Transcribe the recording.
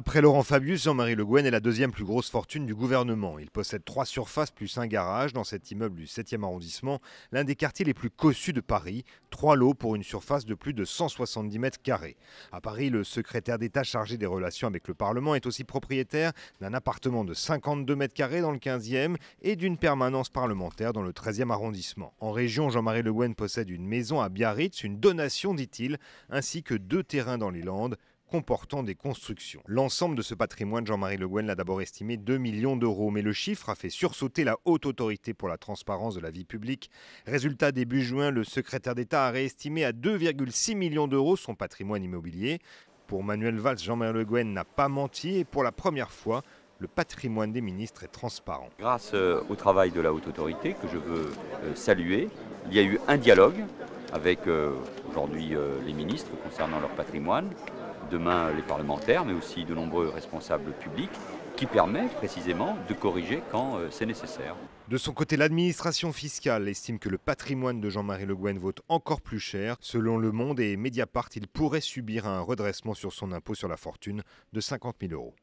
Après Laurent Fabius, Jean-Marie Le Guen est la deuxième plus grosse fortune du gouvernement. Il possède trois surfaces plus un garage dans cet immeuble du 7e arrondissement, l'un des quartiers les plus cossus de Paris. Trois lots pour une surface de plus de 170 mètres carrés. À Paris, le secrétaire d'État chargé des relations avec le Parlement est aussi propriétaire d'un appartement de 52 mètres carrés dans le 15e et d'une permanence parlementaire dans le 13e arrondissement. En région, Jean-Marie Le Guen possède une maison à Biarritz, une donation, dit-il, ainsi que deux terrains dans les Landes comportant des constructions. L'ensemble de ce patrimoine, Jean-Marie Le Guen l'a d'abord estimé 2 millions d'euros, mais le chiffre a fait sursauter la haute autorité pour la transparence de la vie publique. Résultat, début juin, le secrétaire d'État a réestimé à 2,6 millions d'euros son patrimoine immobilier. Pour Manuel Valls, Jean-Marie Le Guen n'a pas menti et pour la première fois, le patrimoine des ministres est transparent. Grâce euh, au travail de la haute autorité que je veux euh, saluer, il y a eu un dialogue avec euh, aujourd'hui les ministres concernant leur patrimoine, demain les parlementaires, mais aussi de nombreux responsables publics, qui permet précisément de corriger quand euh, c'est nécessaire. De son côté, l'administration fiscale estime que le patrimoine de Jean-Marie Le Guen vaut encore plus cher. Selon Le Monde et Mediapart, il pourrait subir un redressement sur son impôt sur la fortune de 50 000 euros.